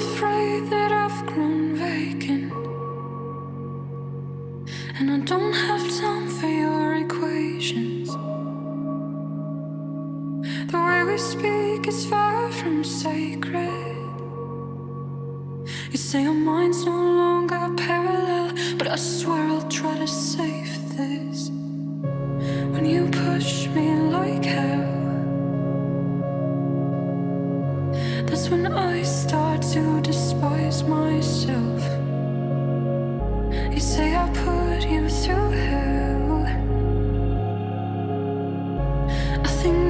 afraid that I've grown vacant. And I don't have time for your equations. The way we speak is far from sacred. You say our minds no longer parallel, but I swear I'll try to save this. myself. You say I put you through hell. I think.